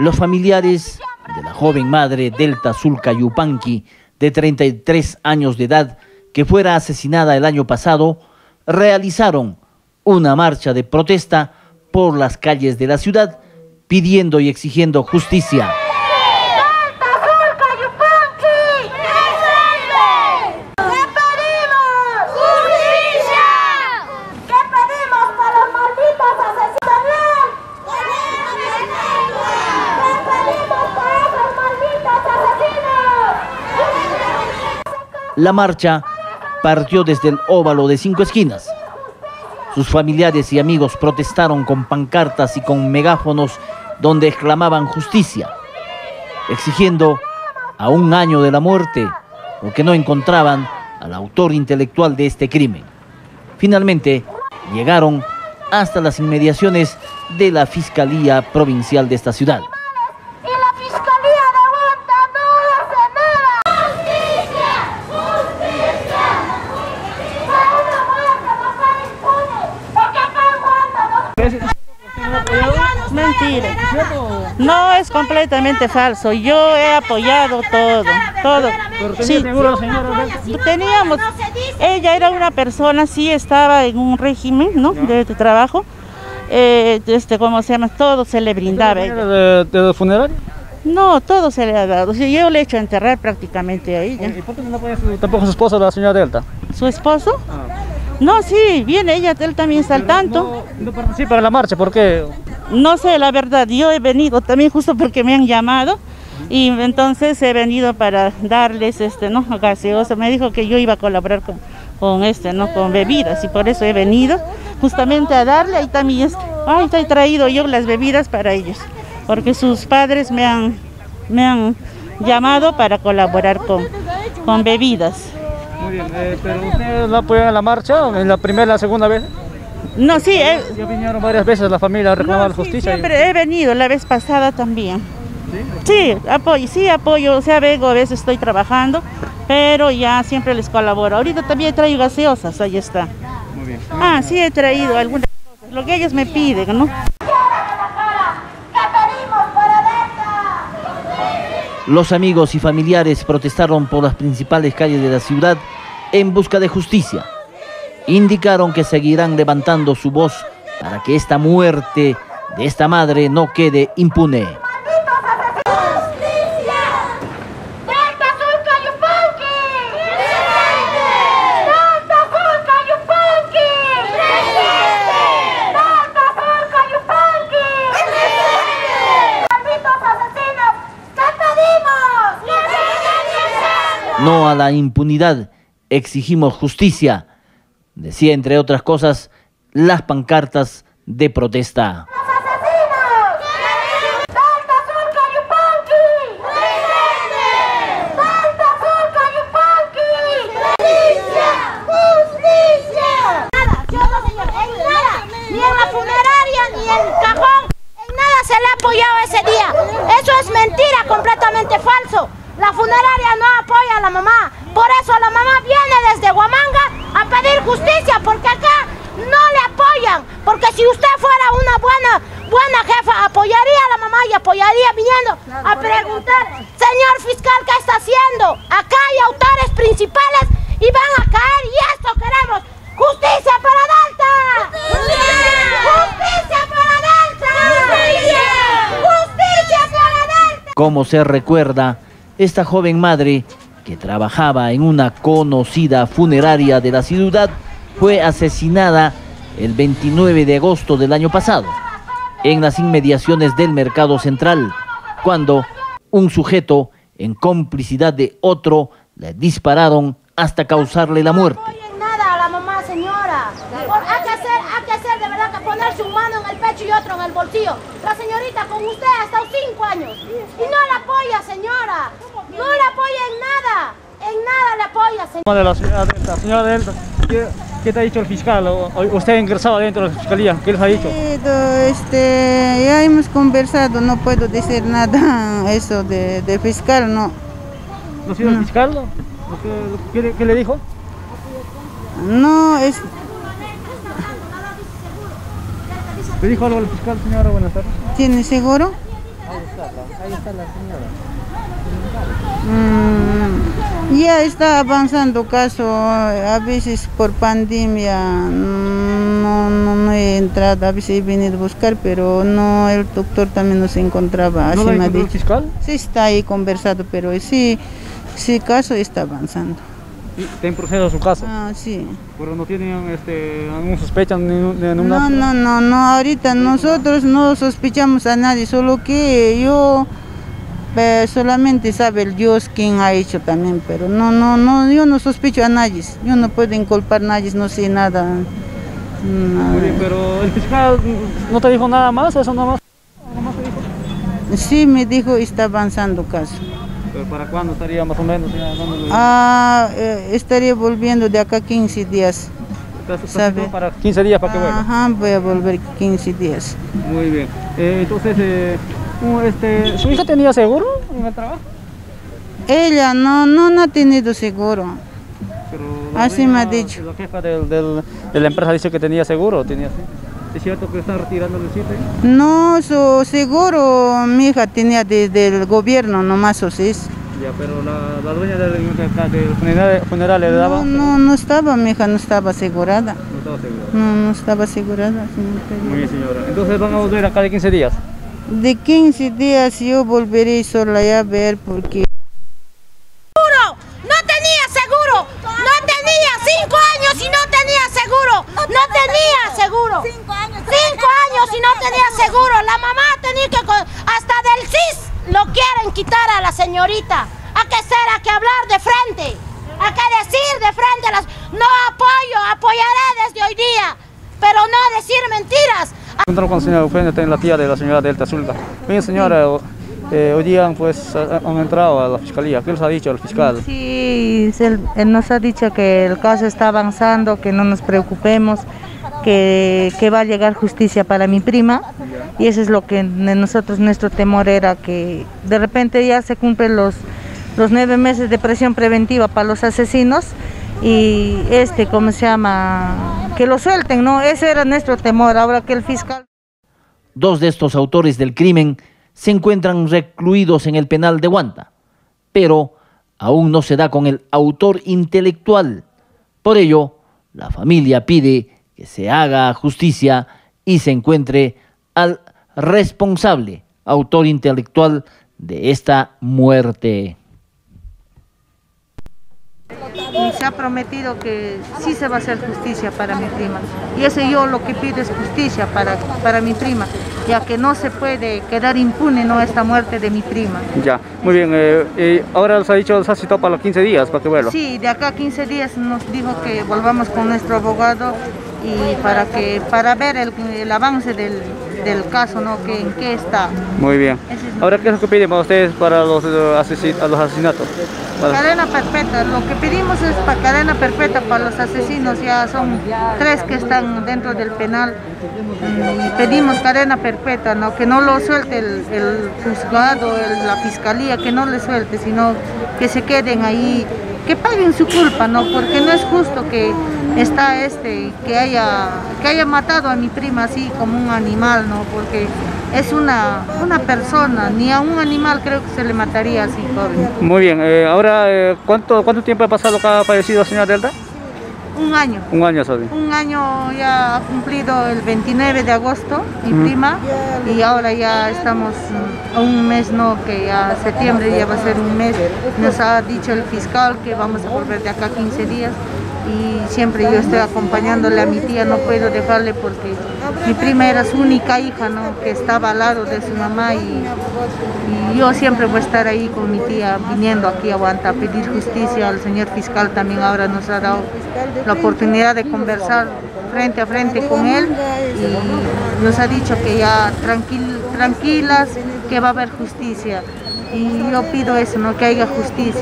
Los familiares de la joven madre Delta Zulka Yupanqui, de 33 años de edad, que fuera asesinada el año pasado, realizaron una marcha de protesta por las calles de la ciudad pidiendo y exigiendo justicia. La marcha partió desde el óvalo de cinco esquinas. Sus familiares y amigos protestaron con pancartas y con megáfonos donde exclamaban justicia, exigiendo a un año de la muerte porque no encontraban al autor intelectual de este crimen. Finalmente llegaron hasta las inmediaciones de la Fiscalía Provincial de esta ciudad. Es completamente falso. Yo he apoyado todo, todo. Sí. seguro, señora? Teníamos, ella era una persona, sí estaba en un régimen, ¿no? De, trabajo. Eh, este, ¿cómo se llama? Todo se le brindaba. ¿De, de funerario? No, todo se le ha dado. Yo le he hecho enterrar prácticamente a ella. ¿Y por qué no puede tampoco su esposa, la señora Delta? ¿Su esposo? Ah. No, sí, viene ella, él también está al tanto. No, no participa en la marcha, ¿por qué? No sé, la verdad, yo he venido también justo porque me han llamado y entonces he venido para darles este, ¿no? gaseosa. Me dijo que yo iba a colaborar con, con este, ¿no? Con bebidas y por eso he venido justamente a darle, ahí también, ahí he traído yo las bebidas para ellos, porque sus padres me han, me han llamado para colaborar con, con bebidas. Muy bien, eh, pero ¿usted la apoyan en la marcha, en la primera la segunda vez? No, sí. He... Ya vinieron varias veces la familia a reclamar justicia. Siempre he venido, la vez pasada también. ¿Sí? apoyo, sí apoyo, o sea, vengo, a veces estoy trabajando, pero ya siempre les colaboro. Ahorita también traigo gaseosas, ahí está. Muy bien. Ah, sí he traído algunas cosas, lo que ellos me piden, ¿no? Los amigos y familiares protestaron por las principales calles de la ciudad en busca de justicia indicaron que seguirán levantando su voz para que esta muerte de esta madre no quede impune. No a la impunidad, exigimos justicia decía entre otras cosas las pancartas de protesta. Completamente falso. La funeraria no apoya a la mamá. Por eso la mamá viene desde Huamanga a pedir justicia, porque acá no le apoyan. Porque si usted fuera una buena, buena jefa, apoyaría a la mamá y apoyaría viniendo a preguntar, señor fiscal, ¿qué está haciendo? Acá hay autores principales y van a caer y esto queremos. ¡Justicia para Delta! ¡Justicia, para Delta! ¡Justicia! ¡Justicia para Delta! Como se recuerda, esta joven madre que trabajaba en una conocida funeraria de la ciudad, fue asesinada el 29 de agosto del año pasado, en las inmediaciones del mercado central, cuando un sujeto, en complicidad de otro, le dispararon hasta causarle la muerte. No nada a la mamá, señora. hay, que hacer, hay que hacer de verdad que ponerse un mano en el pecho y otro en el bolsillo. La señorita con usted ha estado cinco años y no la apoya, señora. No le apoya en nada. En nada le apoya, señor. De la señora Delta. Señora Delta, ¿qué, te ha dicho el fiscal? ¿Usted ha ingresado dentro de la fiscalía? ¿Qué les ha dicho? Este, ya hemos conversado, no puedo decir nada eso de, de fiscal, no. ¿No ha sido el fiscal? ¿Qué, ¿Qué, le dijo? No, es... ¿Le dijo algo al fiscal, señora? Buenas tardes. ¿Tiene seguro? Mm, ya está avanzando caso, a veces por pandemia no, no, no he entrado, a veces he venido a buscar, pero no, el doctor también no se encontraba, así ¿No me ha dicho. fiscal? Sí está ahí conversado, pero sí, sí caso está avanzando. Está proceso su caso. Ah, sí. Pero no tienen este, ningún sospecha ni, ni. No, no, no, no, ahorita nosotros no sospechamos a nadie, solo que yo eh, solamente sabe el Dios quién ha hecho también, pero no, no, no, yo no sospecho a nadie, yo no puedo inculpar a nadie, no sé nada. pero el fiscal no te dijo nada más, eso nada más. Nada más te dijo. Sí, me dijo está avanzando caso. Pero para cuándo estaría más o menos Ah, eh, estaría volviendo de acá 15 días. Sabe. para 15 días para que vuelva. Ajá, voy a volver 15 días. Muy bien. Eh, entonces, eh, este, ¿su hija tenía seguro en el trabajo? Ella no, no, no ha tenido seguro. Así me ha dicho. La jefa del, del- de la empresa dice que tenía seguro. Tenía. ¿Es cierto que están retirando el sitio? No, su seguro mi hija tenía desde el gobierno, nomás o sí. Ya, pero la, la dueña del, funeral, funeral le daba. No, no, no estaba, mi hija no estaba asegurada. No estaba seguro. No, no estaba asegurada. señor Muy bien, señora. Entonces van a volver acá de 15 días. De 15 días yo volveré sola ya a ver porque... seguro, no tenía seguro, no tenía cinco años y no tenía seguro, no tenía seguro. Cinco años. Y no tenía seguro. La mamá tenía que, hasta del CIS lo quieren quitar a la señorita. Hay que ser, hay que hablar de frente, hay que decir de frente. a Las, no apoyo, apoyaré desde hoy día, pero no decir mentiras. Encontramos con la señora Eugenia, la tía de la señora Delta Zulta. Bien, señora, eh, hoy día pues ha- han entrado a la fiscalía. ¿Qué les ha dicho el fiscal? Sí, él, él nos ha dicho que el caso está avanzando, que no nos preocupemos, que, que va a llegar justicia para mi prima. Y eso es lo que nosotros, nuestro temor era que de repente ya se cumplen los, los nueve meses de presión preventiva para los asesinos y este, ¿cómo se llama? Que lo suelten, ¿no? Ese era nuestro temor. Ahora que el fiscal... Dos de estos autores del crimen se encuentran recluidos en el penal de Guanta, pero aún no se da con el autor intelectual. Por ello, la familia pide que se haga justicia y se encuentre al responsable autor intelectual de esta muerte. Y se ha prometido que sí se va a hacer justicia para mi prima. Y eso yo lo que pido es justicia para, para mi prima, ya que no se puede quedar impune ¿no? esta muerte de mi prima. Ya, muy bien. eh, eh, ahora les ha dicho, les ha citado para los 15 días para que vuelva. Sí, de acá a 15 días nos dijo que volvamos con nuestro abogado y para que para ver el, el avance del, del caso, ¿no? Que, en qué está. Muy bien. Es- Ahora, ¿qué es lo que piden para ustedes para los, eh, asesin- a los asesinatos? Para- Cadena perpetua, lo que pedimos es para cadena perpetua para los asesinos, ya son tres que están dentro del penal Mm, y pedimos cadena perpetua, ¿no? que no lo suelte el, el juzgado, el- la fiscalía, que no le suelte, sino que se queden ahí, que paguen su culpa, ¿no? porque no es justo que está este, que haya, que haya matado a mi prima así como un animal, ¿no? porque es una, una persona, ni a un animal creo que se le mataría así, pobre. Muy bien. eh, ahora, eh, ¿cuánto, ¿cuánto tiempo ha pasado que ha fallecido la señora Delta? Un año. Un año solo. Un año ya ha cumplido el 29 de agosto, mi Mm. prima, y ahora ya estamos mm, a un mes, no, que ya septiembre ya va a ser un mes. Nos ha dicho el fiscal que vamos a volver de acá 15 días y siempre yo estoy acompañándole a mi tía, no puedo dejarle porque mi prima era su única hija, ¿no? que estaba al lado de su mamá y, yo siempre voy a estar ahí con mi tía viniendo aquí a Guanta a pedir justicia. El señor fiscal también ahora nos ha dado la oportunidad de conversar frente a frente con él y nos ha dicho que ya tranquil- tranquilas, que va a haber justicia. Y yo pido eso, ¿no? que haya justicia.